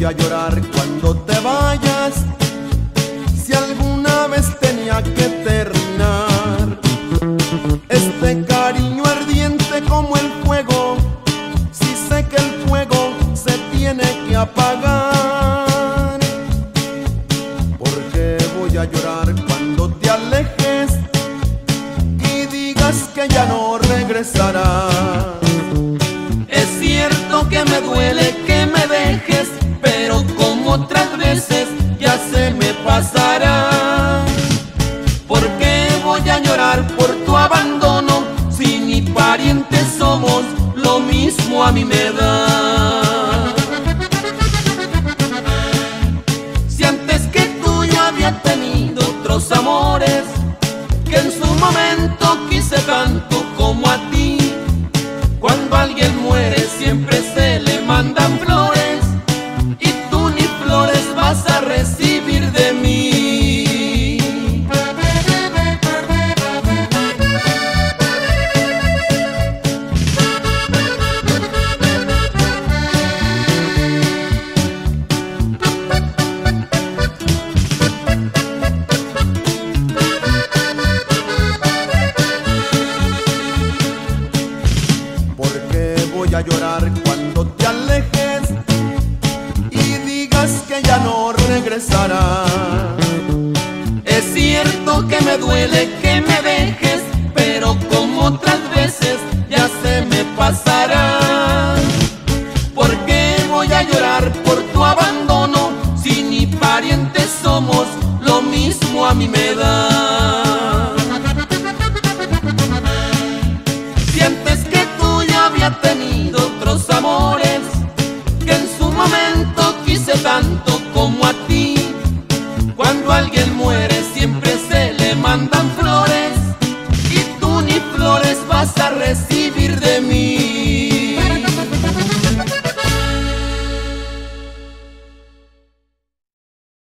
voy a llorar cuando te vayas. Si alguna vez tenía que terminar este cariño ardiente como el fuego, si sé que el fuego se tiene que apagar, porque voy a llorar cuando te alejes y digas que ya no regresarás. Es cierto que me duele pasará. ¿Por qué voy a llorar por tu abandono si ni parientes somos? Lo mismo a mí me da. Si antes que tú yo había tenido otros amores, llorar cuando te alejes y digas que ya no regresarás? Es cierto que me duele que me dejes, pero como otras veces ya se me pasará. ¿Por qué voy a llorar por tu abandono si ni parientes somos? Lo mismo a mí me da. Cuando alguien muere siempre se le mandan flores y tú ni flores vas a recibir de mí.